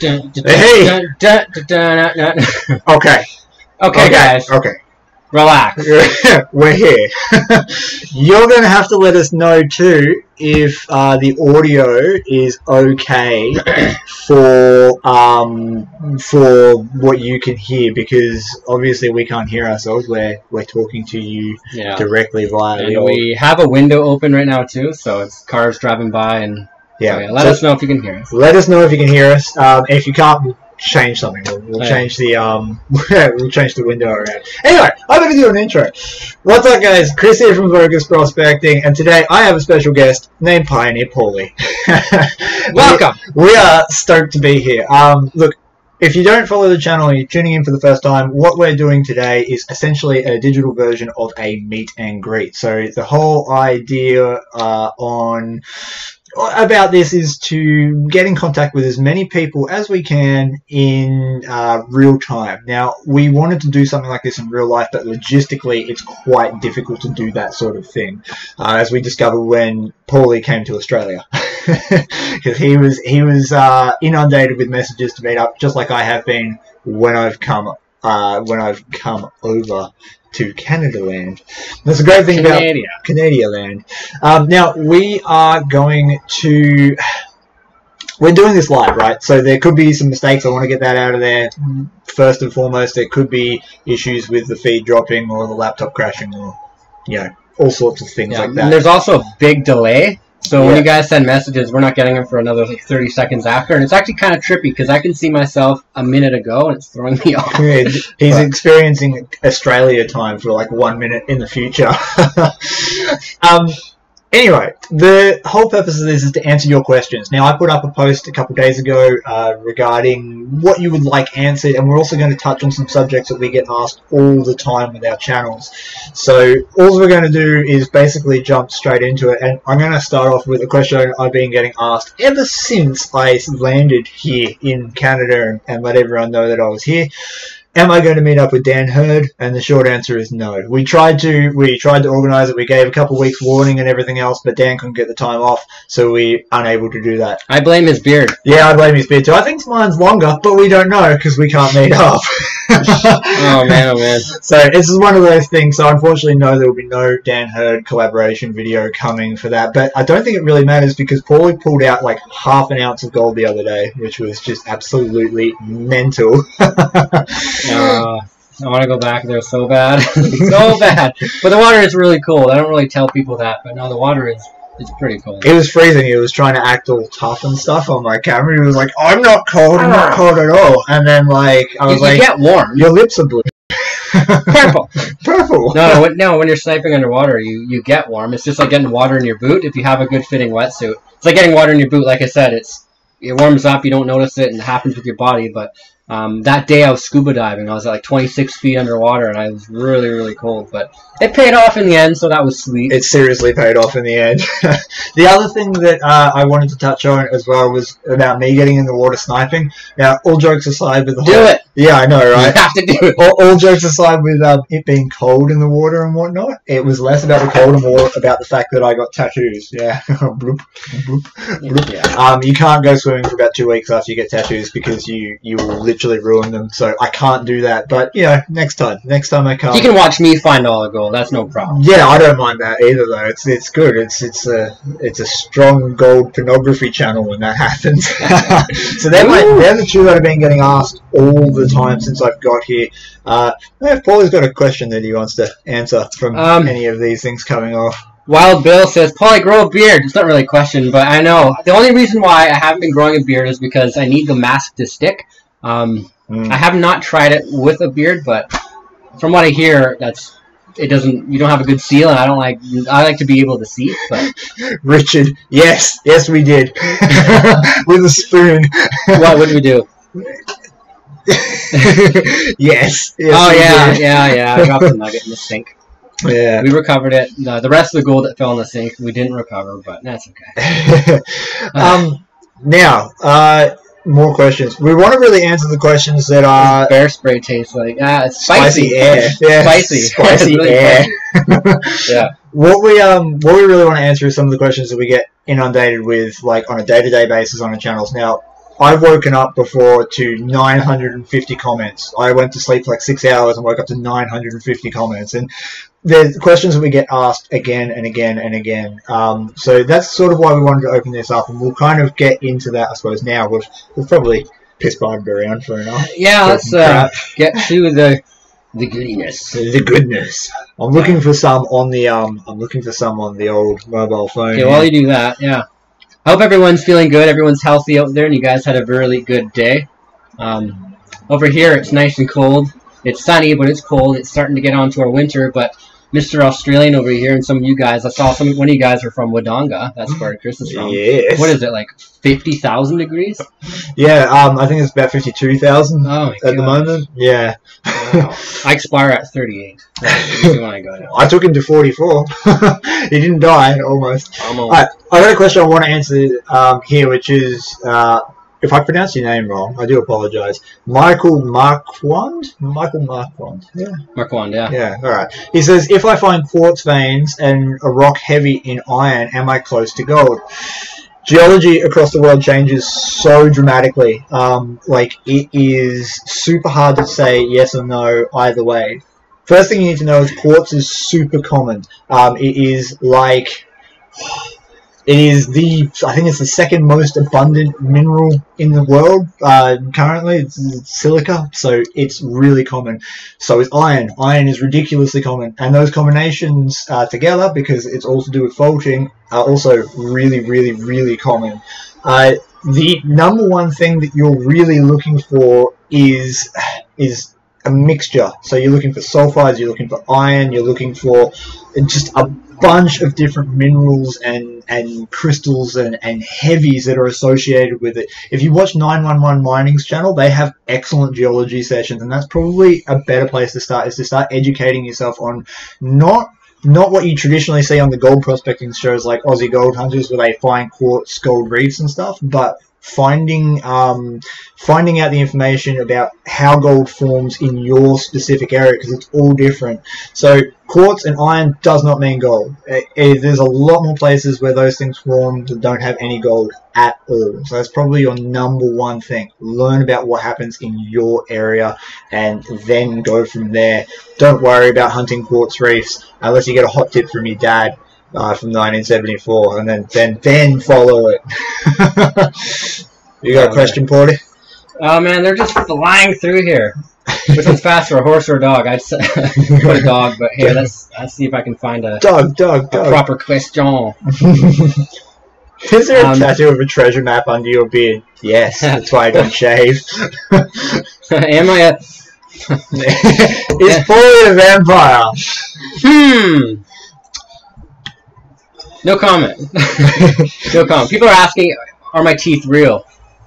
Hey! Okay. Okay, guys, Okay. relax. We're here. You're going to have to let us know too if uh, the audio is okay for um, for what you can hear because obviously we can't hear ourselves. We're we're talking to you Yeah. directly via the And we have a window open right now too, so it's cars driving by, and Yeah. yeah, let So us know if you can hear us. let us know if you can hear us. Um, if you can't, we'll change something. We'll, we'll Yeah. change the um, we'll change the window around. Anyway, I'm gonna do an intro. What's up, guys? Chris here from Vo-Gus Prospecting, and today I have a special guest named Pioneer Pauly. Welcome. We, we are stoked to be here. Um, look. If you don't follow the channel and you're tuning in for the first time, what we're doing today is essentially a digital version of a meet and greet. So the whole idea uh, on about this is to get in contact with as many people as we can in uh, real time. Now, we wanted to do something like this in real life, but logistically, it's quite difficult to do that sort of thing, uh, as we discovered when Pauly came to Australia, because he was he was uh, inundated with messages to meet up, just like I have been when I've come uh, when I've come over to Canada land. That's a great thing about Canada. Canada land. Um, now we are going to. We're doing this live, right? So there could be some mistakes. I want to get that out of there first and foremost. There could be issues with the feed dropping or the laptop crashing or, you know, all sorts of things Yeah, like that. and there's also a big delay. So when you guys send messages, we're not getting them for another like 30 seconds after, and it's actually kind of trippy because I can see myself a minute ago, and it's throwing me off. Yeah, He's But- experiencing Australia time for like one minute in the future. um, anyway, the whole purpose of this is to answer your questions. Now, I put up a post a couple days ago uh, regarding what you would like answered, and we're also going to touch on some subjects that we get asked all the time with our channels. So, all we're going to do is basically jump straight into it, and I'm going to start off with a question I've been getting asked ever since I landed here in Canada and, and let everyone know that I was here. Am I going to meet up with Dan Hurd? And the short answer is no. We tried to we tried to organise it. We gave a couple weeks warning and everything else, but Dan couldn't get the time off, so we unable to do that. I blame his beard. Yeah, I blame his beard too. I think mine's longer, but we don't know because we can't meet up. Oh man, oh man. So this is one of those things. So unfortunately, no, there will be no Dan Hurd collaboration video coming for that. But I don't think it really matters because Pauly pulled out like half an ounce of gold the other day, which was just absolutely mental. Uh, I want to go back there so bad, so bad. But the water is really cool. I don't really tell people that, but no, the water is is pretty cold. It was freezing. He was trying to act all tough and stuff on my camera. He was like, "I'm not cold. I'm not ah. cold at all." And then like I You, was you like, get warm. "Your lips are blue." Purple. Purple. No, no, when, no. When you're sniping underwater, you you get warm. It's just like getting water in your boot if you have a good fitting wetsuit. It's like getting water in your boot. Like I said, it's it warms up. You don't notice it, and it happens with your body. But um, that day I was scuba diving. I was at like 26 feet underwater, and I was really really cold. But it paid off in the end, so that was sweet. it seriously paid off in the end. the other thing that uh, I wanted to touch on as well was about me getting in the water sniping. Now, all jokes aside, with the Do whole, it. Yeah, I know, right? You have to do it. all, all jokes aside, with um, it being cold in the water and whatnot, it was less about the cold and more about the fact that I got tattoos. Yeah, bloop, bloop, bloop. Yeah. Um, you can't go swimming for about two weeks after you get tattoos because you you will literally ruin them. So I can't do that. But you know, next time, next time I come, You can watch me find all the gold. That's no problem. yeah, I don't mind that either. Though it's it's good. It's it's a it's a strong gold pornography channel when that happens. so they're my, they're the two that have been getting asked all the time since I've got here. Uh, if Pauly's got a question that he wants to answer from Um, any of these things coming off. Wild Bill says, Pauly, grow a beard. It's not really a question, but I know. The only reason why I haven't been growing a beard is because I need the mask to stick. Um, Mm. I have not tried it with a beard, but from what I hear, that's it doesn't. You don't have a good seal, and I don't like. I like to be able to see. But Richard, yes, yes, we did with a spoon. what would we do? yes, yes. oh yeah, yeah, yeah. I dropped the nugget in the sink. yeah. We recovered it. The, the rest of the gold that fell in the sink, we didn't recover, but that's okay. um, now, uh, more questions. We want to really answer the questions that are Bear spray tastes like ah, it's spicy. spicy air. Yeah, Spicy. spicy really air. Yeah. What we um, what we really want to answer is some of the questions that we get inundated with, like on a day to day basis on the channels. Now, I've woken up before to 950 comments. I went to sleep for like six hours and woke up to 950 comments, and the questions that we get asked again and again and again. Um, so that's sort of why we wanted to open this up, and we'll kind of get into that, I suppose. Now we've we've probably piss bombed around for enough. Yeah, let's uh, get to the the goodiness. The goodness. I'm looking for some on the um. I'm looking for some on the old mobile phone. Okay, here. while you do that, yeah. I hope everyone's feeling good. Everyone's healthy out there, and you guys had a really good day. Um, over here, it's nice and cold. It's sunny, but it's cold. It's starting to get onto our winter. But Mr. Australian over here, and some of you guys, I saw some. One of you guys are from Wodonga. That's where Chris is from. Yes. What is it like? Fifty thousand degrees? Yeah. Um. I think it's about fifty-two thousand Oh at the moment. Yeah. Wow. I expire at thirty-eight. That's usually when I go. I took him to forty-four. he didn't die almost. Almost. Alright, I got a question I want to answer um, here, which is uh, if I pronounce your name wrong, I do apologize. Michael Marquand? Michael Marquand. Yeah. Marquand, yeah. Yeah, alright. He says, if I find quartz veins and a rock heavy in iron, am I close to gold? Geology across the world changes so dramatically. Um, like, it is super hard to say yes or no either way. First thing you need to know is quartz is super common. Um, it is like it is the I think it's the second most abundant mineral in the world uh, currently. It's, it's silica, so it's really common. So is iron. Iron is ridiculously common, and those combinations uh, together, because it's all to do with faulting, are also really, really, really common. Uh, the number one thing that you're really looking for is is a mixture. So you're looking for sulfides, you're looking for iron, you're looking for just a bunch of different minerals and, and crystals and, and heavies that are associated with it. If you watch 911 Mining's channel, they have excellent geology sessions, and that's probably a better place to start, is to start educating yourself on not not what you traditionally see on the gold prospecting shows like Aussie Gold Hunters, where they find quartz, gold reefs, and stuff, but finding um, finding out the information about how gold forms in your specific area because it's all different. So quartz and iron does not mean gold. Eh, eh, there's a lot more places where those things form that don't have any gold at all. So that's probably your number one thing. Learn about what happens in your area and then go from there. Don't worry about hunting quartz reefs unless you get a hot tip from your dad uh, from 1974, and then then then follow it. you got a question, Porty? Oh man, they're just flying through here. Which one's faster, a horse or a dog? I'd say put a dog, but here let's let's see if I can find a, Dog, dog, a dog. proper question. Is there a Um, tattoo of a treasure map under your beard? Yes, that's why I don't shave. Am I a Is Porty a vampire? hmm? No comment. no comment. People are asking, are my teeth real?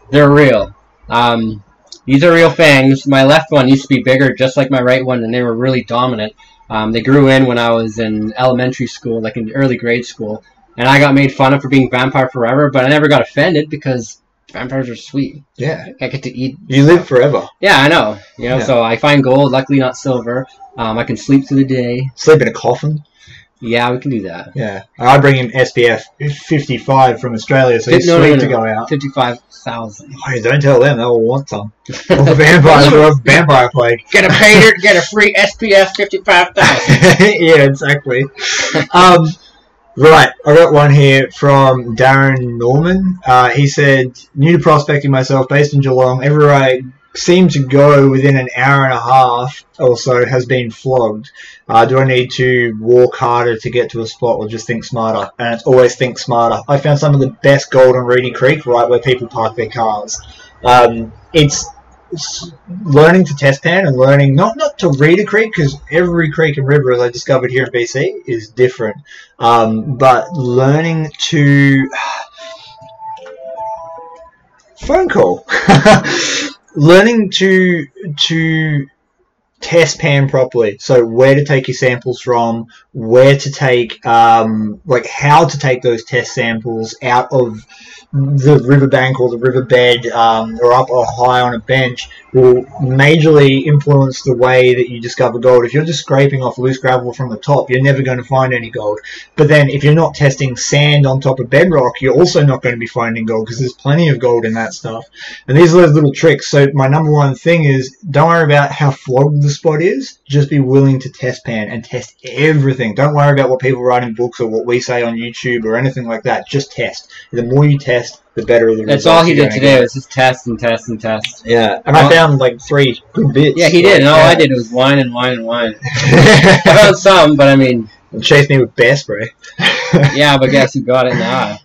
They're real. Um, these are real fangs. My left one used to be bigger, just like my right one, and they were really dominant. Um, they grew in when I was in elementary school, like in early grade school, and I got made fun of for being vampire forever. But I never got offended because vampires are sweet. Yeah, I get to eat. you live forever. Yeah, I know. You know, Yeah. so I find gold. Luckily, not silver. Um, I can sleep through the day. Sleep in a coffin. Yeah, we can do that. Yeah, I bring him SPF 55 from Australia, so he's No, no, sweet no, to go out. Fifty-five thousand. Oh, don't tell them; they will want some. All the vampires will have vampire plague. Get a painter. get a free SPF fifty-five thousand. yeah, exactly. Um, right, I got one here from Darren Norman. Uh, he said, "New to prospecting myself, based in Geelong. Everywhere I seem to go within an hour and a half or so has been flogged. Uh, do I need to walk harder to get to a spot, or just think smarter? And it's always think smarter. I found some of the best gold on Reedy Creek, right where people park their cars. Um, it's learning to test pan and learning not not to read a creek because every creek and river, as I discovered here in BC, is different. Um, but learning to phone call, learning to to test pan properly. So where to take your samples from, where to take um, like how to take those test samples out of the riverbank or the riverbed um, or up or high on a bench will majorly influence the way that you discover gold. If you're just scraping off loose gravel from the top, you're never going to find any gold. But then if you're not testing sand on top of bedrock, you're also not going to be finding gold because there's plenty of gold in that stuff. And these are those little tricks. So my number one thing is don't worry about how flogged the spot is. Just be willing to test pan and test everything. Don't worry about what people write in books or what we say on YouTube or anything like that. Just test. The more you test, the better the That's all he did today get. was just test and test and test. Yeah, and I found like three good bits. Yeah, he did, and all Like, I uh, did was whine and whine and whine. I found some, but I mean, yeah. Chase me with bear spray. yeah, but guess who got it in the eye?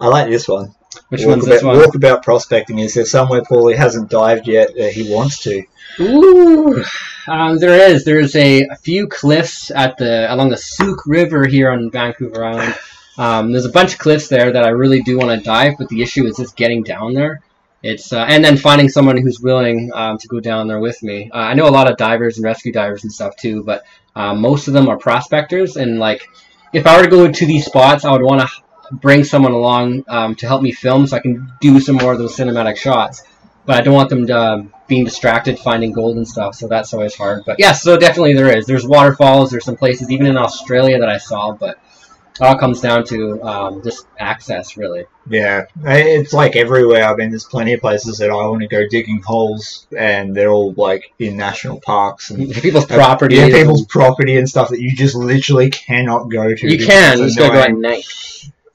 I like this one. Which walk one's about, this one? Walk about prospecting. Is there somewhere Pauly hasn't dived yet that he wants to? Ooh, um, there is. There's a, a few cliffs at the along the Sooke River here on Vancouver Island. Um, there's a bunch of cliffs there that I really do want to dive, but the issue is just getting down there. It's uh, and then finding someone who's willing um, to go down there with me. Uh, I know a lot of divers and rescue divers and stuff too, but uh, most of them are prospectors. And like, if I were to go to these spots, I would want to bring someone along um, to help me film, so I can do some more of those cinematic shots. But I don't want them to, uh, being distracted finding gold and stuff, so that's always hard. But yeah, so definitely there is. There's waterfalls. There's some places even in Australia that I saw, but it all comes down to um, just access, really. Yeah, it's like everywhere. I mean, there's plenty of places that I want to go digging holes, and they're all like in national parks and People's property. yeah, people's property and stuff that you just literally cannot go to. You can. Just gotta go at night.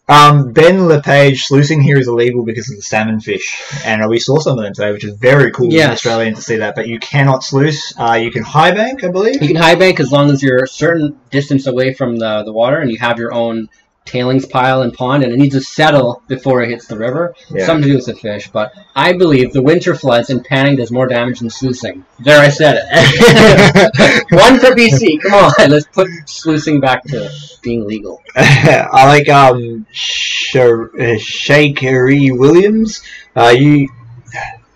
Um, Ben LePage, sluicing here is illegal because of the salmon fish, and we saw some of them today, which is very cool Yes. Australian to see that. But you cannot sluice. Uh, you can high bank, I believe. You can high bank as long as you're a certain distance away from the, the water and you have your own tailings pile and pond, and it needs to settle before it hits the river. Yeah. Something to do with the fish, but I believe the winter floods and panning does more damage than sluicing. There, I said it. One for BC. Come on, let's put sluicing back to being legal. I like um Sh- uh, Shakery Williams. Uh, you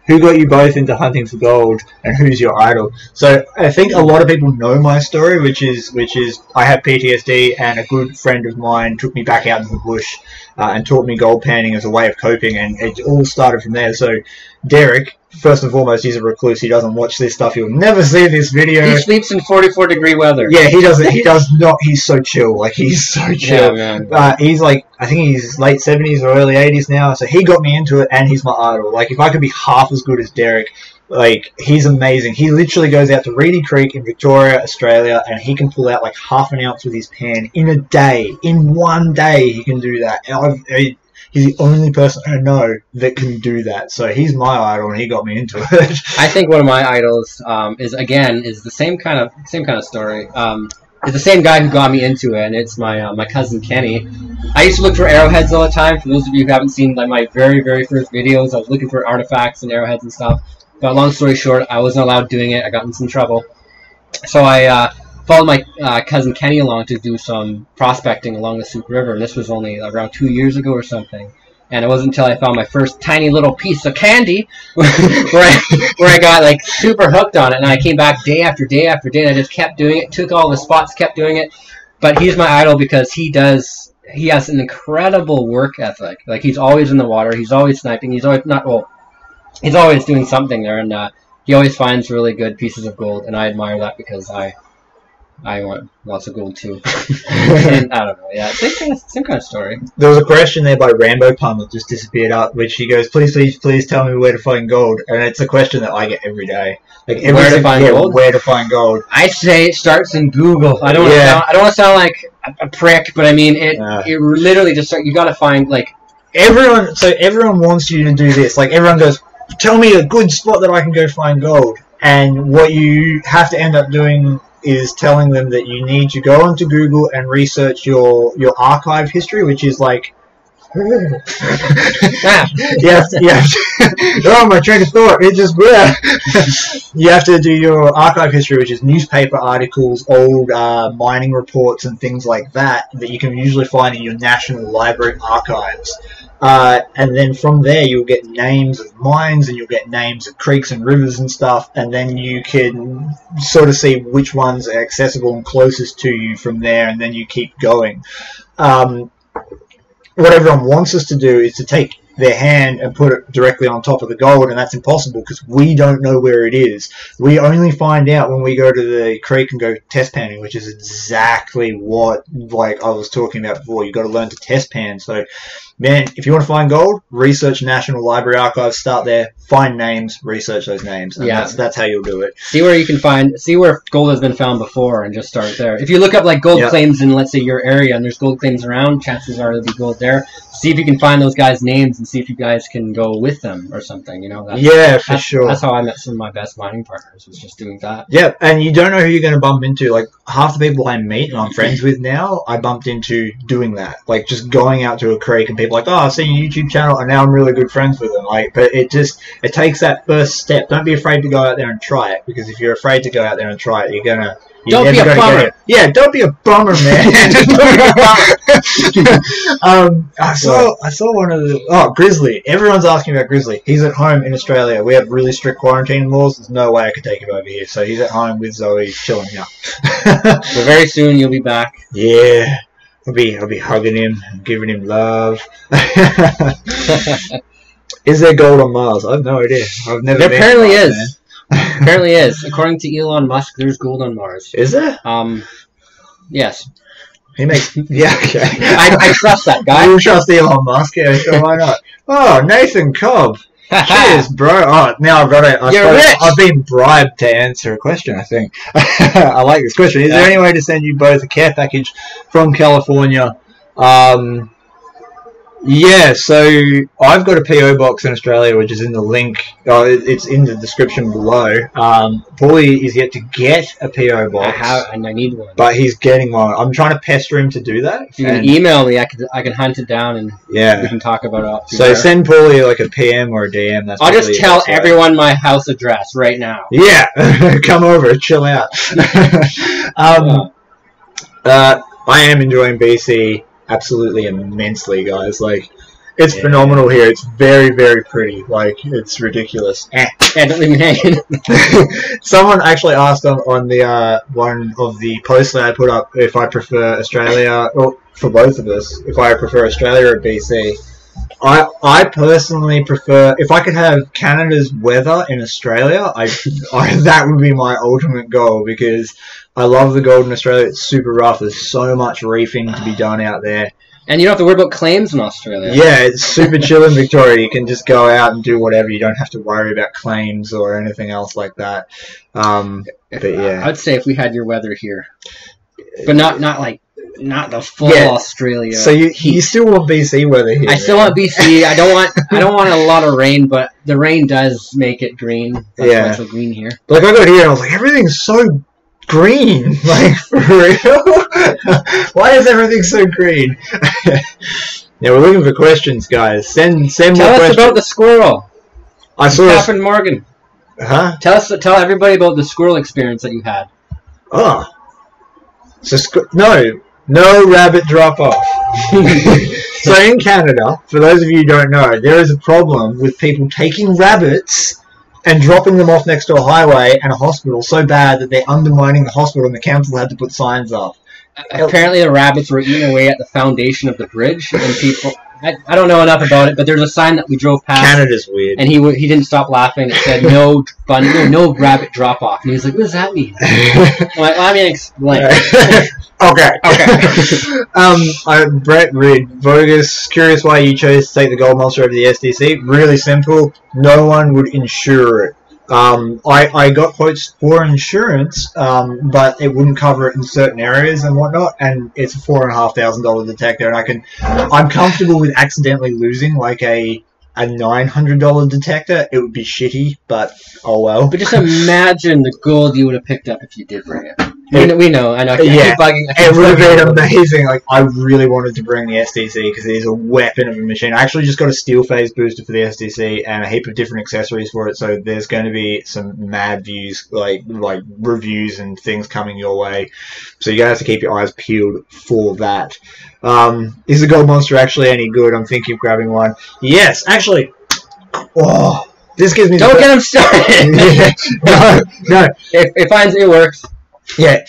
who got you both into hunting for gold, and who's your idol? So I think a lot of people know my story, which is which is I have PTSD, and a good friend of mine took me back out into the bush uh, and taught me gold panning as a way of coping, and it all started from there. So Derek, first and foremost, he's a recluse. He doesn't watch this stuff. He'll never see this video. He sleeps in 44 degree weather. Yeah, he doesn't. He does not. He's so chill. Like he's so Yeah, chill. man. Uh, he's like, I think he's late seventies or early eighties now. So he got me into it, and he's my idol. Like if I could be half as good as Derek, like he's amazing. He literally goes out to Reedy Creek in Victoria, Australia, and he can pull out like half an ounce with his pan in a day. In one day, he can do that. And I've, he's the only person I know that can do that. So he's my idol, and he got me into it. I think one of my idols um, is again is the same kind of same kind of story. Um, it's the same guy who got me into it, and it's my uh, my cousin Kenny. I used to look for arrowheads all the time. For those of you who haven't seen like my very very first videos, I was looking for artifacts and arrowheads and stuff. But long story short, I wasn't allowed doing it. I got in some trouble, so I uh, followed my uh, cousin Kenny along to do some prospecting along the Sooke River, and this was only around two years ago or something. And it wasn't until I found my first tiny little piece of candy where I, where I got like super hooked on it, and I came back day after day after day, and I just kept doing it. Took all the spots, kept doing it. But he's my idol because he does he has an incredible work ethic. Like he's always in the water. He's always sniping. He's always not well. He's always doing something there, and uh, he always finds really good pieces of gold. And I admire that because I I want lots of gold too. and I don't know. Yeah, same kind of same kind of story. There was a question there by Rambo Palm that just disappeared out, which he goes, "Please, please, please tell me where to find gold." And it's a question that I get every day. Like every Where to find yeah, gold? Where to find gold? I say it starts in Google. I don't want to Yeah. sound, I don't want to sound like a, a prick, but I mean it. Yeah. It literally just start, you got to find like Everyone, so everyone wants you to do this. Like everyone goes, "Tell me a good spot that I can go find gold." And what you have to end up doing is telling them that you need to go onto Google and research your your archive history, which is like. yes, yes. oh, my train of thought. It just you have to do your archive history, which is newspaper articles, old uh, mining reports, and things like that that you can usually find in your National Library archives. Uh, and then from there, you'll get names of mines, and you'll get names of creeks and rivers and stuff, and then you can sort of see which ones are accessible and closest to you from there, and then you keep going. Um, what everyone wants us to do is to take their hand and put it directly on top of the gold, and that's impossible because we don't know where it is. We only find out when we go to the creek and go test panning, which is exactly what like I was talking about before. You've got to learn to test pan. So, man, if you want to find gold, research National Library Archives. Start there, find names, research those names, and Yeah. that's that's how you'll do it. see where you can find see where gold has been found before and just start there. If you look up like gold Yeah. claims in let's say your area and there's gold claims around, chances are there'll be gold there. See if you can find those guys' names and see if you guys can go with them or something. You know, that's, yeah, for that's, sure. That's how I met some of my best mining partners was just doing that. Yeah, and you don't know who you're going to bump into. Like half the people I meet and I'm friends with now, I bumped into doing that. Like just going out to a creek and people like, oh, I've seen your YouTube channel, and now I'm really good friends with them. Like, but it just it takes that first step. Don't be afraid to go out there and try it because if you're afraid to go out there and try it, you're gonna. You're Don't be a bummer. it. Yeah, don't be a bummer, man. Don't be a bummer. um, I saw I saw one of the oh Grizzly. Everyone's asking about Grizzly. He's at home in Australia. We have really strict quarantine laws. There's no way I could take him over here. So he's at home with Zoe, chilling out. So very soon you'll be back. yeah, I'll be I'll be hugging him, giving him love. is there gold on Mars? I have no idea. I've never. There apparently Mars, is. Apparently is. According to Elon Musk, there's gold on Mars. Is there? Um, yes. He makes. Yeah. Okay. I, I trust that guy. You trust Elon Musk? Yeah, sure, why not? Oh, Nathan Cobb. Cheers, bro. Oh, now I've got it. I You're rich. I've been bribed to answer a question, I think. I like this question. Is there any way to send you both a care package from California? Um, yeah, so I've got a PO box in Australia, which is in the link. Oh, it's in the description below. Um, Pauly is yet to get a PO box, I have, and I need one. but he's getting one. I'm trying to pester him to do that. If you can and- email me, I can I can hunt it down and yeah. we can talk about it. off So there. send Pauly like a PM or a DM. That's I'll just tell best way. everyone my house address right now. Yeah, come over, chill out. um, uh, I am enjoying BC absolutely immensely, guys. Like, it's Yeah. phenomenal here. It's very, very pretty. Like, it's ridiculous. Eh. Yeah, don't leave me. Someone actually asked on, on the uh, one of the posts that I put up if I prefer Australia, or for both of us, if I prefer Australia or BC. I I personally prefer if I could have Canada's weather in Australia, I, I that would be my ultimate goal because I love the gold in Australia. It's super rough. There's so much reefing to be done out there. and you don't have to worry about claims in Australia. Yeah, it's super chill in Victoria. You can just go out and do whatever. You don't have to worry about claims or anything else like that. Um, If- But yeah. I'd say if we had your weather here, but not not like not the full Yeah. Australia. so you you still want BC weather here? I still want BC. I don't want I don't want a lot of rain, but the rain does make it green. That's why Yeah. it's so green here. Like I got here and I was like, everything's so green. Like for real? Why is everything so green? yeah, we're looking for questions, guys. Send send Tell more us about the squirrel, I saw. Captain Morgan. Huh? Tell us tell everybody about the squirrel experience that you had. Oh. So no, no rabbit drop off. so in Canada, for those of you who don't know, there is a problem with people taking rabbits and dropping them off next to a highway and a hospital so bad that they're undermining the hospital and the council had to put signs up. apparently the rabbits were eating away at the foundation of the bridge, and people. I, I don't know enough about it, but there's a sign that we drove past, Canada's weird. and he he didn't stop laughing. It said no bun, no, no rabbit drop off, and he was like, "What does that mean?" I'm like, "Let me explain." okay. Okay. um, I, Brett Reed, Vogus, curious why you chose to take the Gold Monster over the SDC. Really simple. No one would insure it. Um, I, I got quotes for insurance, um, but it wouldn't cover it in certain areas and whatnot. And it's a four and a half thousand dollar detector, and I can, I'm comfortable with accidentally losing like a a nine hundred dollar detector. It would be shitty, but oh well. But just imagine the gold you would have picked up if you did bring it. We know, we know I know. I keep Yeah. bugging. I keep It would have been amazing. Like I really wanted to bring the SDC because it is a weapon of a machine. I actually just got a steel phase booster for the SDC and a heap of different accessories for it. So there's going to be some mad views, like like reviews and things coming your way. So you're gonna have to keep your eyes peeled for that. Um, is the gold monster actually any good? I'm thinking of grabbing one. Yes, actually. Oh, this gives me. Don't get him started. no, no. If it finds it works. Yeah,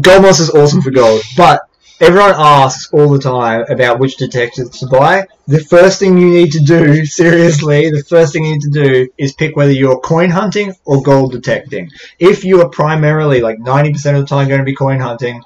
Gold Moss is awesome for gold, but everyone asks all the time about which detectors to buy. The first thing you need to do, seriously, the first thing you need to do is pick whether you're coin hunting or gold detecting. If you are primarily, like 90% of the time, going to be coin hunting,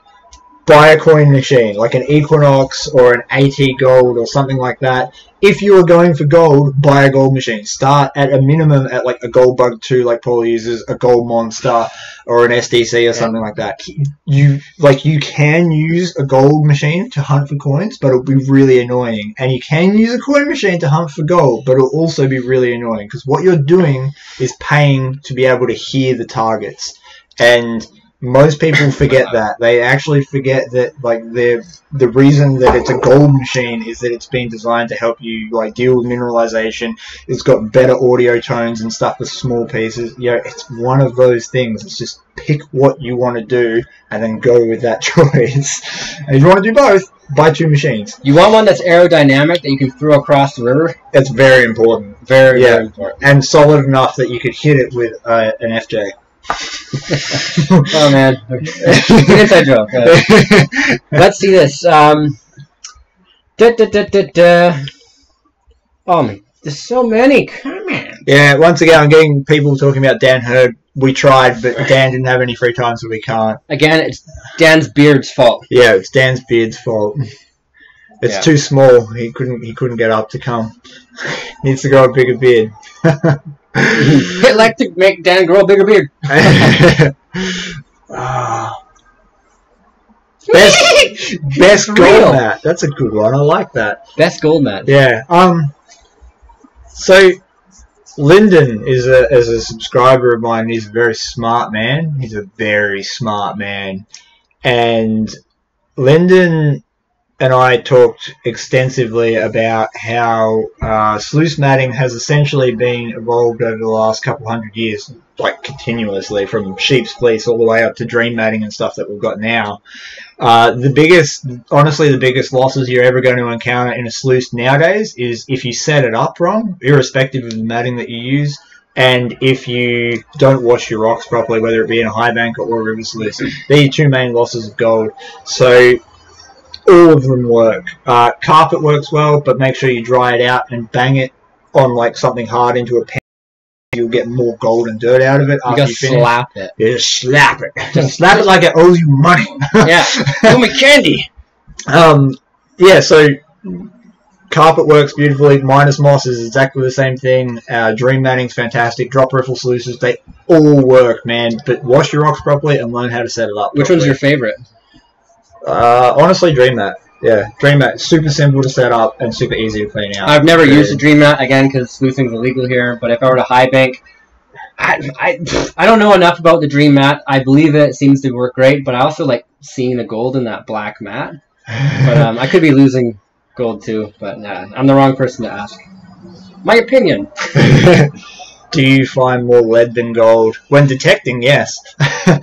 buy a coin machine, like an Equinox or an AT Gold or something like that. If you are going for gold, buy a gold machine. Start at a minimum at like a Gold Bug 2 like Paul uses, a Gold Monster, or an SDC or something like that. You like you can use a gold machine to hunt for coins, but it'll be really annoying. And you can use a coin machine to hunt for gold, but it'll also be really annoying because what you're doing is paying to be able to hear the targets. And most people forget that. They actually forget that like the the reason that it's a gold machine is that it's been designed to help you like deal with mineralization. It's got better audio tones and stuff for small pieces. You know, it's one of those things. It's just pick what you want to do and then go with that choice. And if you want to do both, buy two machines. You want one that's aerodynamic that you can throw across the river. That's very important Very, Yeah. very important. and solid enough that you could hit it with uh, an FJ. Oh man, Good inside joke. Uh, let's see this. Um, da, da, da, da, da. Oh man, there's so many. comments. Yeah, once again, I'm getting people talking about Dan Hurd. We tried, but Dan didn't have any free time, so we can't. Again, it's Dan's beard's fault. Yeah, it's Dan's beard's fault. It's Yeah. too small. He couldn't. He couldn't get up to come. Needs to grow a bigger beard. I'd like to make Dan grow a bigger beard. Ah. best best gold real. mat. That's a good one. I like that. Best gold mat. Yeah. Um. So, Lyndon is a is a subscriber of mine. He's a very smart man. He's a very smart man, and Lyndon and I talked extensively about how uh, sluice matting has essentially been evolved over the last couple hundred years, like continuously from sheep's fleece all the way up to dream matting and stuff that we've got now. Uh, the biggest, honestly, the biggest losses you're ever going to encounter in a sluice nowadays is if you set it up wrong, irrespective of the matting that you use, and if you don't wash your rocks properly, whether it be in a high bank or a river sluice. They're your two main losses of gold. So all of them work. Uh, carpet works well, but make sure you dry it out and bang it on like something hard into a pan. You'll get more gold and dirt out of it You after gotta you finish. slap it. You just slap it. Just slap it like it owes you money. Yeah. Give me candy. Um, yeah, so carpet works beautifully. Miners Moss is exactly the same thing. Uh, dream matting's fantastic. Drop riffle sluices, they all work, man. But wash your rocks properly and learn how to set it up. Which one's your favorite? Uh, honestly, dream mat. Yeah, dream mat. Super simple to set up and super easy to clean out. I've never used a dream mat again because sluicing's illegal here. But if I were to high bank, I, I I don't know enough about the dream mat. I believe it seems to work great, but I also like seeing the gold in that black mat. But um, I could be losing gold too. But nah, I'm the wrong person to ask. My opinion. do you find more lead than gold when detecting? Yes. How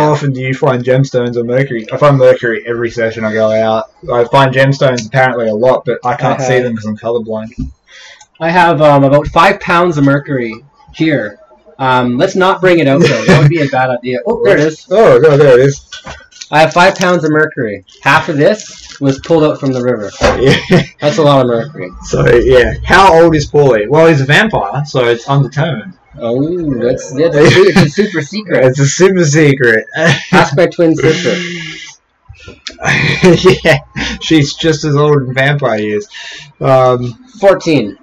Yeah. often do you find gemstones or mercury? I find mercury every session I go out. I find gemstones apparently a lot, but I can't see them because I'm colorblind. I have um, about five pounds of mercury here. Um, let's not bring it out though. That would be a bad idea. Oh, there it is. Oh, no, there it is. I have five pounds of mercury. Half of this was pulled out from the river. Yeah. That's a lot of mercury. So yeah, how old is Pauly? Well, he's a vampire, so it's undetermined. Oh, that's, that's a, it's a super secret. It's a super secret. Ask my twin sister. yeah, she's just as old as vampire is. Um, 14.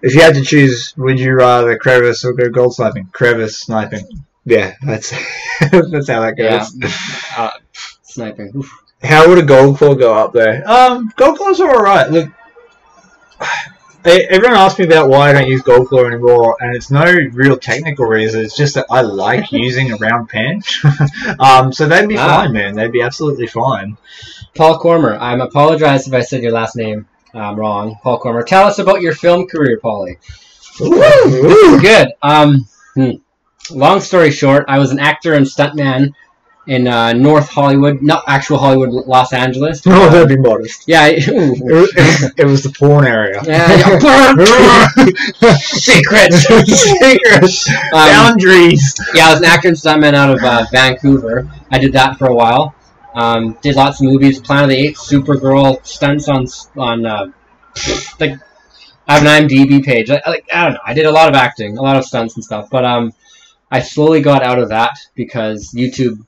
if you had to choose, would you rather crevice or go gold sniping? Crevice sniping. Yeah, that's that's how that Yeah. goes. Uh, sniping. Oof. How would a gold claw go up there? Um, gold claws are alright. Look, everyone asks me about why I don't use gold claw anymore, and it's no real technical reason. It's just that I like using a round pen. um, so they'd be Ah. fine, man. They'd be absolutely fine. Paul Cormer. I'm apologize if I said your last name um, wrong. Paul Cormer. Tell us about your film career, Pauly. Ooh. Good. Um, hmm. Long story short, I was an actor and stuntman in uh, North Hollywood, not actual Hollywood, Los Angeles. Oh, that'd be modest. Yeah. It was, it it was the porn area. Yeah, yeah. Secrets. Secrets. Um, Boundaries. yeah, I was an actor and stuntman out of uh, Vancouver. I did that for a while. Um, did lots of movies. Planet of the Apes, Supergirl, stunts on on uh, like I have an IMDb page. I, like I don't know. I did a lot of acting, a lot of stunts and stuff. But um, I slowly got out of that because YouTube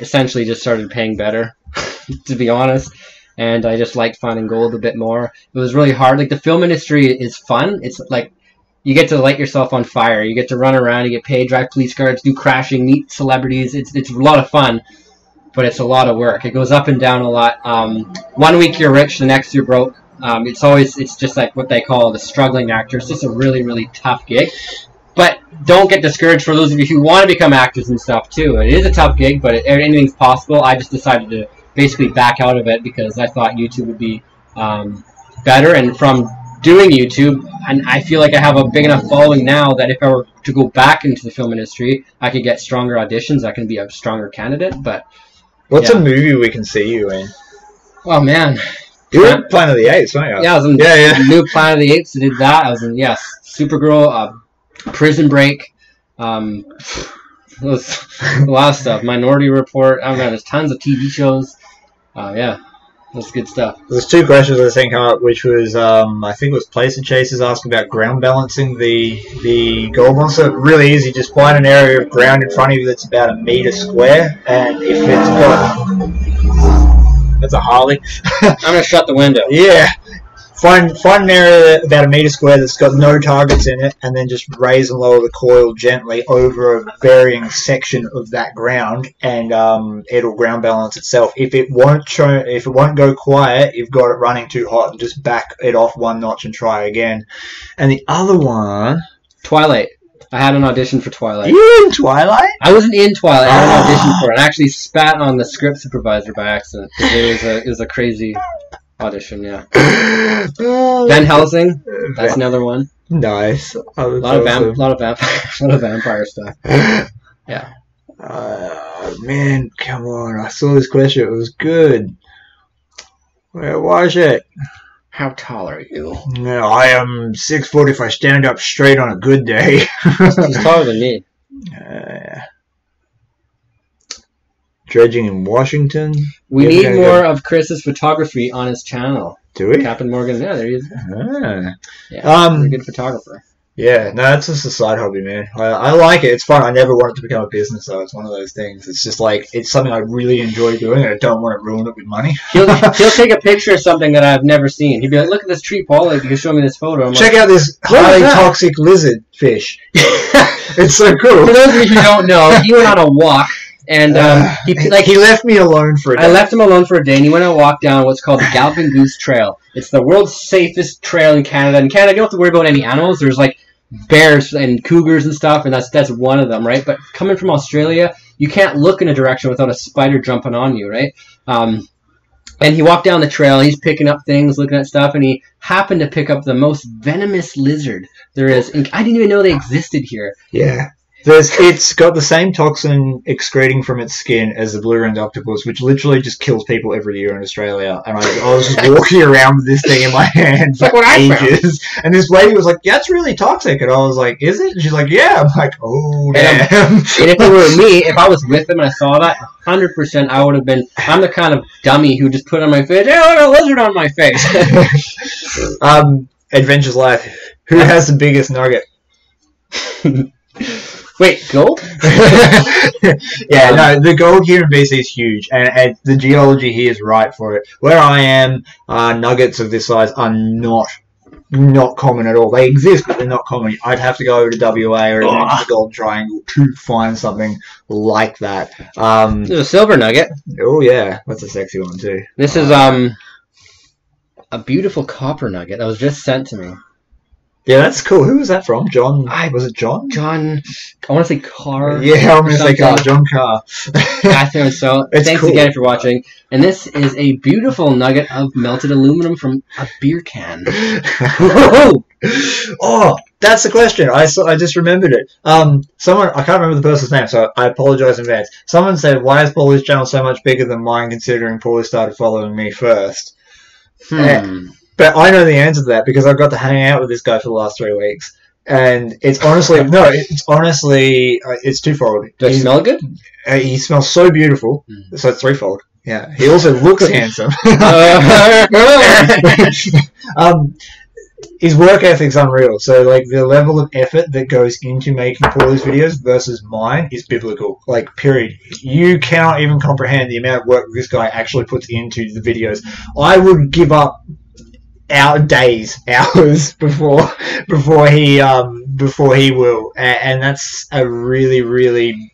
essentially just started paying better, to be honest. And I just liked finding gold a bit more. It was really hard. Like the film industry is fun. It's like you get to light yourself on fire. You get to run around. You get paid, drive police cars, do crashing, meet celebrities. It's it's a lot of fun, but it's a lot of work. It goes up and down a lot. Um, one week you're rich, the next you're broke. Um, it's always it's just like what they call the struggling actor. It's just a really really tough gig. But don't get discouraged for those of you who want to become actors and stuff too. It is a tough gig, but it, anything's possible. I just decided to basically back out of it because I thought YouTube would be um, better. And from doing YouTube, and I feel like I have a big enough following now that if I were to go back into the film industry, I could get stronger auditions. I can be a stronger candidate. But What's Yeah. a movie we can see you in? oh man, You were in Planet of the Apes, weren't you? yeah, I was in Yeah, yeah. New Planet of the Apes. I did that. I was in yes, Supergirl, uh, Prison Break. Um, a lot of stuff. Minority Report. Oh man, there's tons of TV shows. Uh, yeah, that's good stuff. There's two questions I think up, which was um, I think it was Place and Chasers asking about ground balancing the the gold monster. Really easy, just find an area of ground in front of you that's about a meter square, and if it's got that's a Harley. I'm gonna shut the window. Yeah. Find find an area about a meter square that's got no targets in it, and then just raise and lower the coil gently over a varying section of that ground, and um, it'll ground balance itself. If it won't show, if it won't go quiet, you've got it running too hot, and just back it off one notch and try again. And the other one, Twilight. I had an audition for Twilight. you in Twilight? I wasn't in Twilight. I had an audition for it. I actually spat on the script supervisor by accident. It was a it was a crazy audition. Yeah. Oh, Van Helsing. That's another one. nice. A lot of vamp, lot of vampire, a lot of vampire stuff. Yeah. Uh, man, come on. I saw this question. It was good. Where was it? How tall are you? No, I am six foot if I stand up straight on a good day. He's taller than me. uh, dredging in Washington. We need more of Chris's photography on his channel. Do we? Captain Morgan. Yeah, there he is. Ah. Yeah, Um, he's a good photographer. Yeah, no, it's just a side hobby, man. I, I like it. It's fun. I never wanted to become a business, though. It's one of those things. It's just like it's something I really enjoy doing, and I don't want to ruin it with money. He'll, he'll take a picture of something that I've never seen. He'll be like, "Look at this tree, Paul. Like, you can show me this photo." I'm Check out this highly toxic lizard fish. It's so cool. For those of you who don't know, he went on a walk and um, he he, like he left me alone for a day. I left him alone for a day, and he went and walked down what's called the Galloping Goose Trail. It's the world's safest trail in Canada. In Canada, you don't have to worry about any animals. There's like bears and cougars and stuff, and that's that's one of them, right? But coming from Australia, you can't look in a direction without a spider jumping on you, right? Um, and he walked down the trail. He's picking up things, looking at stuff, and he happened to pick up the most venomous lizard there is. And I didn't even know they existed here. Yeah. There's, it's got the same toxin excreting from its skin as the blue ringed octopus, which literally just kills people every year in Australia. And I, I was just walking around with this thing in my hand for Like ages. And this lady was like, "Yeah, it's really toxic." And I was like, "Is it?" And she's like, "Yeah." I'm like, "Oh And damn." And if it were me, if I was with them and I saw that, hundred percent, I would have been. I'm the kind of dummy who just put on my face. Hey, look, a lizard on my face. um, Adventures Life. Who has the biggest nugget? Wait, gold? yeah, no, the gold here in BC is huge, and, and the geology here is right for it. Where I am, uh, nuggets of this size are not not common at all. They exist, but they're not common. I'd have to go over to WA or even to the Golden Triangle to find something like that. Um, There's a silver nugget. oh yeah, that's a sexy one too. This is um a beautiful copper nugget that was just sent to me. Yeah, that's cool. Who was that from? John? I- was it John? John, I want to say Carr. Yeah, I'm gonna say. Carr. John Carr. I think so. It's Thanks cool. again for watching. And this is a beautiful nugget of melted aluminum from a beer can. Oh, that's the question. I saw, I just remembered it. Um, someone I can't remember the person's name, so I apologize in advance. Someone said, "Why is Pauly's channel so much bigger than mine?" Considering Pauly started following me first. Hmm. But I know the answer to that because I've got to hang out with this guy for the last three weeks, and it's honestly no, it's honestly uh, it's twofold. Do I He's- smell good? uh, he smells so beautiful, Mm. so it's threefold. Yeah, he also looks handsome. Um, his work ethic's unreal. So, like, the level of effort that goes into making Pauly's videos versus mine is biblical. Like, period. You cannot even comprehend the amount of work this guy actually puts into the videos. I would give up our days, hours before before he um before he will, and, and that's a really really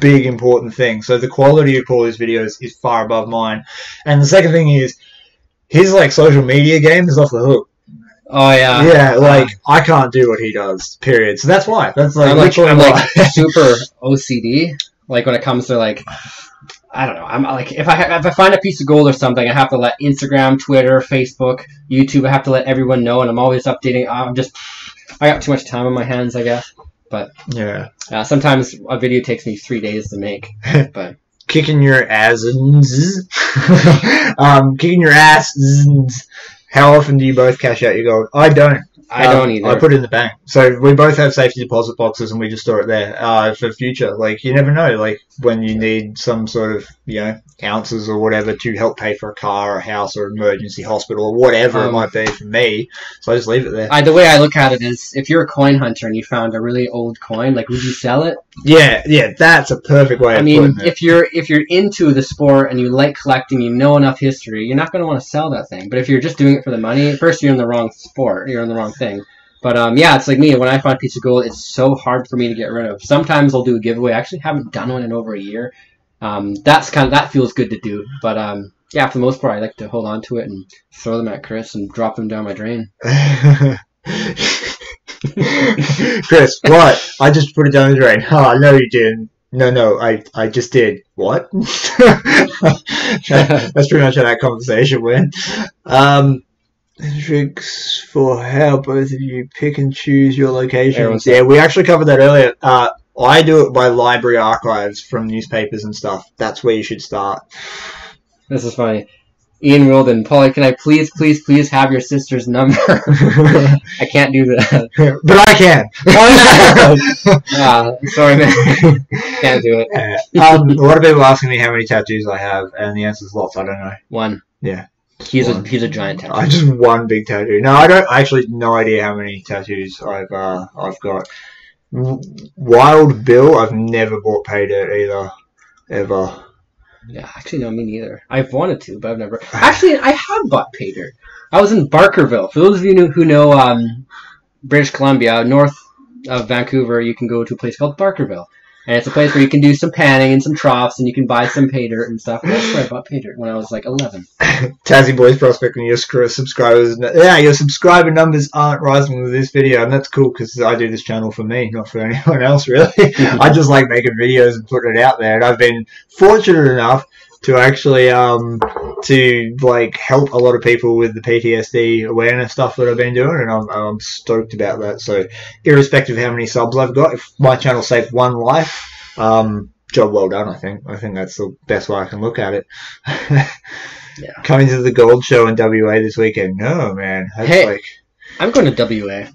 big important thing. So the quality of Pauly's videos is far above mine, and the second thing is his like social media game is off the hook. oh yeah. yeah, like I can't do what he does. Period. So that's why. That's like I'm like, I'm like super OCD. Like when it comes to like, I don't know. I'm like if I ha- if I find a piece of gold or something, I have to let Instagram, Twitter, Facebook, YouTube. I have to let everyone know, and I'm always updating. I'm just I got too much time on my hands, I guess. But yeah, Uh, sometimes a video takes me three days to make. But kicking your ass. um, kicking your ass. How often do you both cash out your gold? I don't. I Um, don't either. I put it in the bank. So we both have safety deposit boxes, and we just store it there uh, for future. Like you never know, like when you need some sort of you know ounces or whatever to help pay for a car, or a house, or emergency hospital, or whatever it Um, might be for me. So I just leave it there. I, the way I look at it is, if you're a coin hunter and you found a really old coin, like would you sell it? yeah, yeah, that's a perfect way I of mean, it. if you're if you're into the sport and you like collecting, you know enough history, you're not going to want to sell that thing. But if you're just doing it for the money, first you're in the wrong sport, you're in the wrong thing. But um, yeah, it's like me. When I find a piece of gold, it's so hard for me to get rid of. Sometimes I'll do a giveaway. I actually haven't done one in over a year. Um, that's kind of that feels good to do. But um, yeah, for the most part, I like to hold on to it and throw them at Chris and drop them down my drain. Chris, what? I just put it down the drain. Oh, no, you didn't. No, no, I, I just did. What? That's pretty much how that conversation went. Um, tricks for how both of you pick and choose your locations. Yeah, we actually covered that earlier. Uh, I do it by library archives from newspapers and stuff. That's where you should start. This is funny. Ian Wilden, Pauly, can I please, please, please have your sister's number? I can't do that. but I can. Ah, sorry, man. Can't do it. um, a lot of people asking me how many tattoos I have, and the answer is lots. I don't know. One. Yeah. He's One. a he's a giant tattoo. I just one big tattoo. No, I don't. I actually no idea how many tattoos I've uh, I've got. Wild Bill, I've never bought pay dirt either, ever. Yeah, actually, no, me neither. I've wanted to, but I've never. Actually, I have bought pay dirt. I was in Barkerville. For those of you who- who know um, British Columbia, north of Vancouver, you can go to a place called Barkerville. And it's a place where you can do some panning and some troughs, and you can buy some pay dirt and stuff. That's where I bought pay dirt when I was like 11. Tassie Boys prospecting your subscribers. Yeah, your subscriber numbers aren't rising with this video, and that's cool because I do this channel for me, not for anyone else, really. I just like making videos and putting it out there, and I've been fortunate enough to actually um to like help a lot of people with the PTSD awareness stuff that I've been doing, and I'm, I'm stoked about that. So, irrespective of how many subs I've got, if my channel saved one life, um, job well done. I think. I think that's the best way I can look at it. Yeah. Coming to the Gold Show in WA this weekend. No, man. That's Hey. like. I'm going to WA.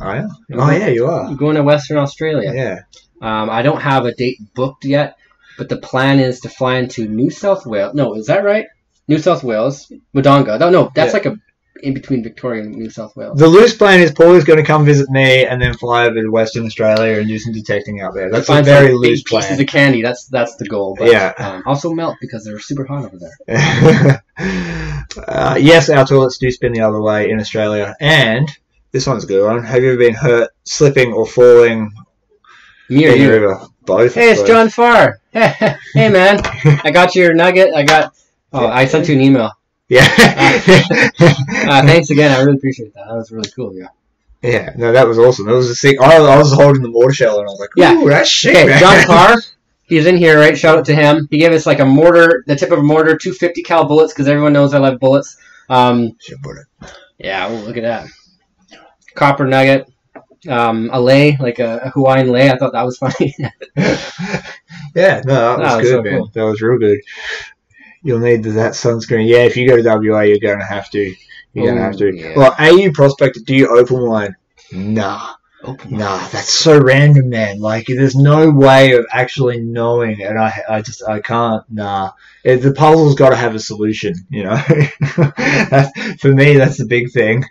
I am? Oh yeah, you are. I'm going to Western Australia. Yeah. Um, I don't have a date booked yet, but the plan is to fly into New South Wales. No, is that right? New South Wales, Wodonga. No, no, that's Yeah. like a in between Victoria and New South Wales. The loose plan is Paul is going to come visit me and then fly over to Western Australia and do some detecting out there. That's a very loose pieces plan. of candy. That's that's the goal. But, Yeah. Um, also melt because they're super hot over there. uh, yes, our toilets do spin the other way in Australia. And this one's a good one. Have you ever been hurt slipping or falling Me or the you? Both. Hey, it's both. John Farr. hey man, I got your nugget. I got. Oh, I sent you an email. Yeah. Uh, thanks again. I really appreciate that. That was really cool. Yeah. yeah, no, that was awesome. That was a sick. I, I was holding the mortar shell and I was like, Yeah. ooh, that's shit, Okay, man. John Carr. He's in here, right? Shout out to him. He gave us like a mortar, the tip of a mortar, two fifty cal bullets because everyone knows I love bullets. Um, it. yeah, oh, look at that. Copper nugget, um, a lei, like a, a Hawaiian lei. I thought that was funny. Yeah, no, that was good, so man. cool. That was real good. You'll need that sunscreen. Yeah, if you go to WA, you're going to have to. You're going to have to. yeah. Well, AU Prospector, do you open one? Nah. Open Nah, that's so random, man. Like, there's no way of actually knowing, and I, I just, I can't. Nah, It- the puzzle's got to have a solution. You know, for me, that's the big thing.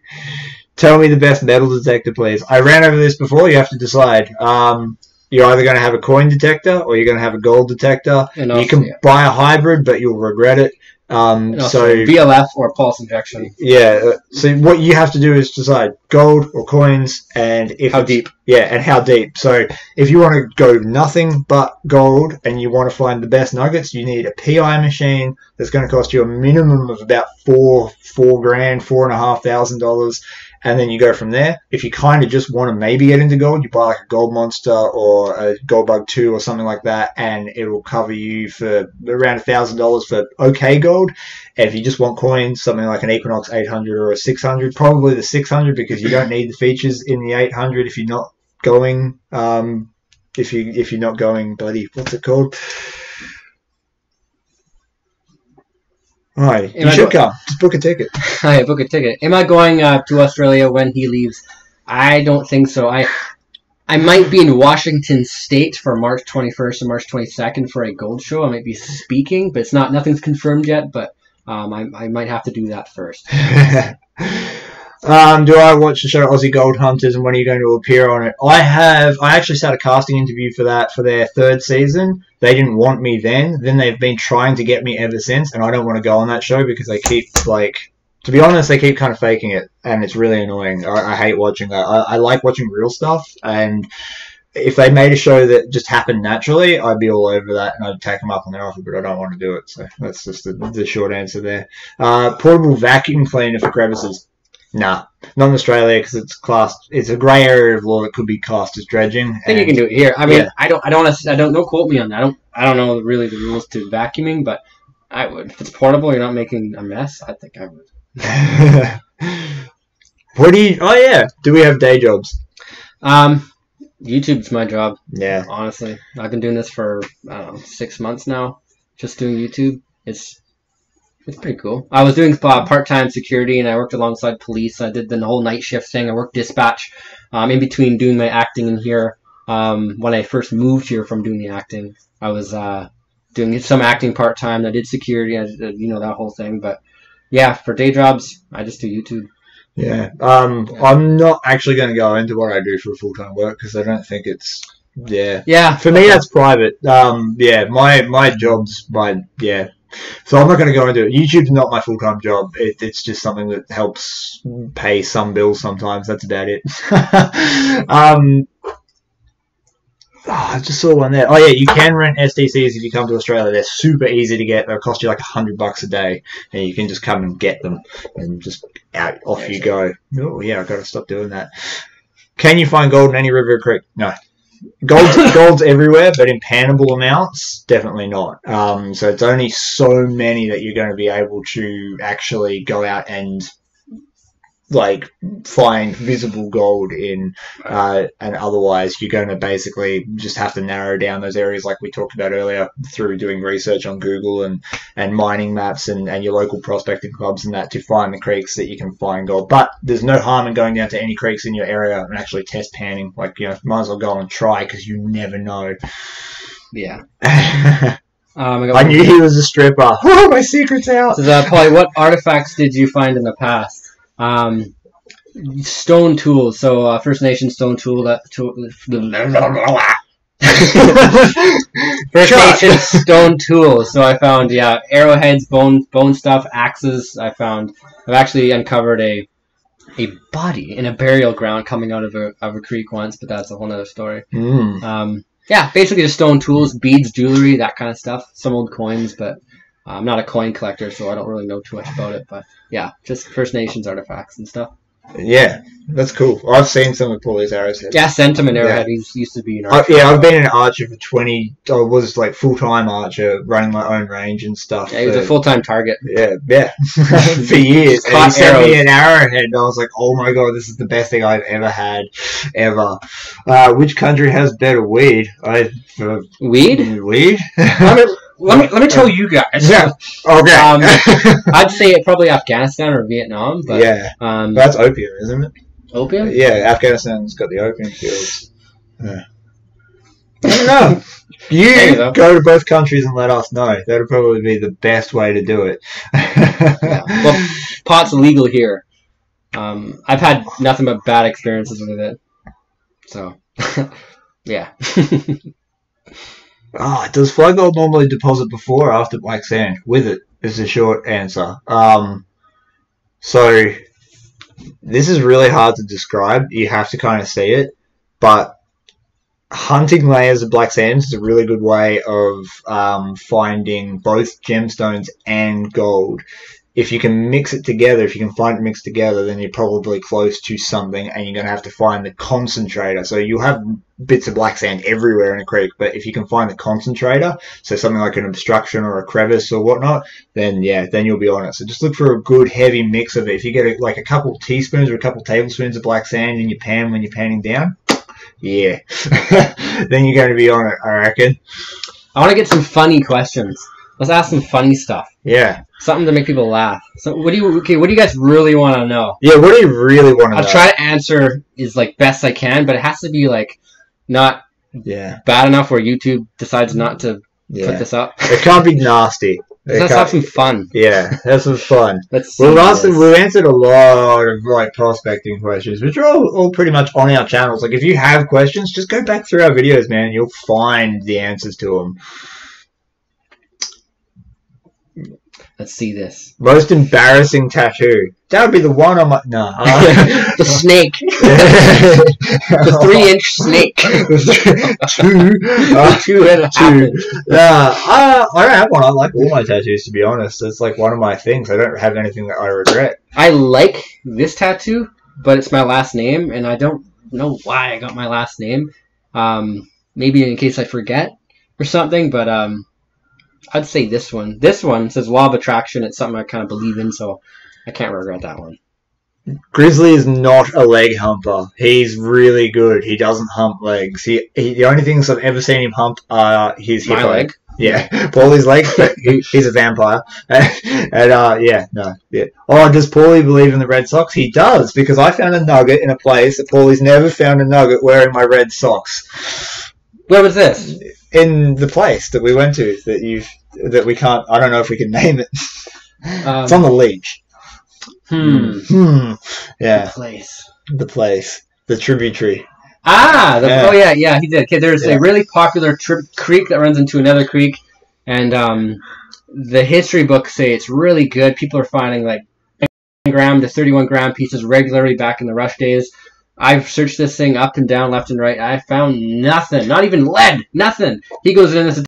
Tell me the best metal detector, please. I ran over this before. You have to decide. Um, you're either going to have a coin detector or you're going to have a gold detector. And you can yeah. buy a hybrid, but you'll regret it. Um, so VLF or pulse induction. yeah, uh, so what you have to do is decide gold or coins, and if How deep? Yeah, and how deep. So if you want to go nothing but gold, and you want to find the best nuggets, you need a PI machine that's going to cost you a minimum of about four, four grand, four and a half thousand dollars, and then you go from there. If you kind of just want to maybe get into gold, you buy like a gold monster or a gold bug two or something like that, and it will cover you for around a thousand dollars for okay gold. And if you just want coins, something like an Equinox 800 or a 600, probably the 600 because you don't need the features in the 800 if you're not going. Um, if you if you're not going, bloody what's it called? Right, you I should go- come. Just book a ticket. I book a ticket. Am I going uh, to Australia when he leaves? I don't think so. I I might be in Washington State for March 21st and March 22nd for a gold show. I might be speaking, but it's not nothing's confirmed yet. But um, I, I might have to do that first. um, do I watch the show Aussie Gold Hunters and when are you going to appear on it? I have. I actually started a casting interview for that for their third season. They didn't want me then. Then they've been trying to get me ever since, and I don't want to go on that show because they keep like. To be honest, they keep kind of faking it, and it's really annoying. I, I hate watching that. I, I like watching real stuff, and if they made a show that just happened naturally, I'd be all over that, and I'd take them up on their offer. But I don't want to do it, so that's just the, the short answer there. Uh, portable vacuum cleaner for crevices. Nah, not in Australia because it's classed. It's a grey area of law that could be classed as dredging. I think you can do it here. I mean, Yeah. I don't I don't want to I don't no quote me on that. I don't I don't know really the rules to vacuuming, but I would. If it's portable, you're not making a mess. I think I would. what do you? Oh yeah, do we have day jobs? Um, YouTube's my job. Yeah, Honestly, I've been doing this for I don't know six months now, just doing YouTube. It's it's pretty cool. I was doing uh, part time security, and I worked alongside police. I did the whole night shift thing. I worked dispatch, um, in between doing my acting in here. Um, when I first moved here from doing the acting, I was uh, doing some acting part time. I did security, I did, you know that whole thing. But yeah, for day jobs, I just do YouTube. yeah. Um, I'm not actually going to go into what I do for full time work because I don't think it's. Yeah, Yeah, for me that's private. Um, yeah, my my job's my yeah. So I'm not going to go into it. YouTube's not my full time job. It, it's just something that helps pay some bills sometimes. That's about it. um, oh, I just saw one there. Oh yeah, you can rent SDCs if you come to Australia. They're super easy to get. They'll cost you like a hundred bucks a day, and you can just come and get them and just out off you go. Oh yeah, I got to stop doing that. Can you find gold in any river or creek? No. Gold's, gold's everywhere, but in pannable amounts, definitely not. Um, so it's only so many that you're going to be able to actually go out and like find visible gold in, uh, and otherwise you're going to basically just have to narrow down those areas like we talked about earlier through doing research on Google and, and mining maps and, and your local prospecting clubs and that to find the creeks that you can find gold. But there's no harm in going down to any creeks in your area and actually test panning. Like, you know, might as well go and try because you never know. Yeah. I Um, I, got knew he was a stripper. Oh, my secret's out. This is, uh, Pauly, what artifacts did you find in the past? Um, stone tools. So uh, First Nation stone tool. That tool. First Sure. Nation stone tools. So I found yeah arrowheads, bone bone stuff, axes. I found. I've actually uncovered a a body in a burial ground coming out of a of a creek once, but that's a whole other story. Mm. Um, yeah, basically just stone tools, beads, jewelry, that kind of stuff. Some old coins, but I'm not a coin collector, so I don't really know too much about it. But yeah, just First Nations artifacts and stuff. Yeah, that's cool. I've seen some of Pauly's arrows. here. Yeah, Sentiment Arrowhead. He's used to be an I, yeah, I've been an archer for 20. I was like full time archer, running my own range and stuff. Yeah, he was for- a full time target. Yeah, yeah, for years. And he sent me an arrowhead, and I was like, "Oh my god, this is the best thing I've ever had, ever." Uh, which country has better weed? I uh, Weed? weed. let, me, let me let me tell you guys. yeah. Okay. Um, I'd say it probably Afghanistan or Vietnam, but yeah, um, that's opium, isn't it? opium. Yeah, Afghanistan's got the opium fields. Yeah. I don't know. You go. to both countries and let us know. That'd probably be the best way to do it. Yeah. Well, pot's illegal here. Um, I've had nothing but bad experiences with it. So, yeah. Oh, does fly gold normally deposit before or after black sand? With it is the short answer. Um, so this is really hard to describe. You have to kind of see it, but hunting layers of black sands is a really good way of um, finding both gemstones and gold. If you can mix it together, if you can find it mixed together, then you're probably close to something, and you're going to have to find the concentrator. So you'll have bits of black sand everywhere in a creek, but if you can find the concentrator, so something like an obstruction or a crevice or whatnot, then yeah, then you'll be on it. So just look for a good heavy mix of it. If you get a, like a couple teaspoons or a couple tablespoons of black sand in your pan when you're panning down, yeah, then you're going to be on it, I reckon. I want to get some funny questions. Let's ask some funny stuff. Yeah, Something to make people laugh. So, what do you okay? What do you guys really want to know? yeah. What do you really want to I'll know? try to answer as like best I can, but it has to be like not Yeah, bad enough where YouTube decides not to put this up. It can't be nasty. It Let's can't- have some fun. yeah, have some fun. Let's. We've answered, we've answered a lot of like prospecting questions, which are all, all pretty much on our channels. Like if you have questions, just go back through our videos, man. You'll find the answers to them. Let's see this. Most embarrassing tattoo. That would be the one on my no. the snake. the three inch snake. two. Uh, Two and two. Yeah, I, I don't have one. I like all my tattoos, to be honest. It's like one of my things. I don't have anything that I regret. I like this tattoo, but it's my last name, and I don't know why I got my last name. Um, maybe in case I forget or something, but um, I'd say this one. This one says Law of Attraction. It's something I kind of believe in, so I can't regret that one. Grizzly is not a leg humper. He's really good. He doesn't hump legs. He, he the only things I've ever seen him hump are his My hippo. leg. Yeah, Pauly's he, he's a vampire. and uh, yeah, no, yeah. Oh, does Pauly believe in the red socks? He does because I found a nugget in a place that Pauly's never found a nugget wearing my red socks. Where was this? In the place that we went to, that you've that we can't. I don't know if we can name it. Um, it's on the leech. hmm. Hmm. Yeah, The Place. the place, the tributary. Ah, the, Yeah. oh yeah, yeah, he did. Okay, there's Yeah. a really popular tri- creek that runs into another creek, and um, the history books say it's really good. People are finding like 10 gram to 31 gram pieces regularly back in the rush days. I've searched this thing up and down, left and right. I found nothing, not even lead, nothing. He goes in this. says,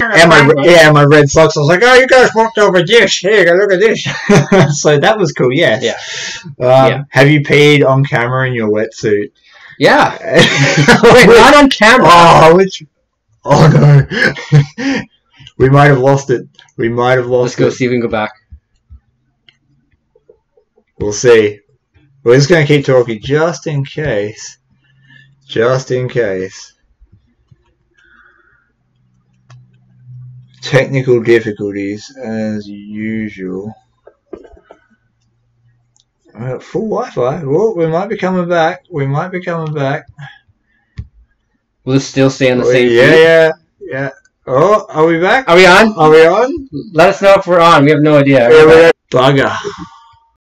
And my yeah, my red socks. I was like, "Oh, you guys walked over this. Here, go look at this." so that was cool. Yes. Yeah. Um, Yeah. Have you peed on camera in your wetsuit? Yeah. Wait, not on camera. Oh, which? Oh no, we might have lost it. We might have lost Let's go it. see if we can go back. We'll see. We're just going to keep talking just in case. Just in case. Technical difficulties as usual. Uh, full Wi-Fi. Well, we might be coming back. We might be coming back. We'll still stay on the same yeah, feed? yeah, yeah. Oh, are we back? Are we on? Are we on? Let us know if we're on. We have no idea. Yeah, Bugger.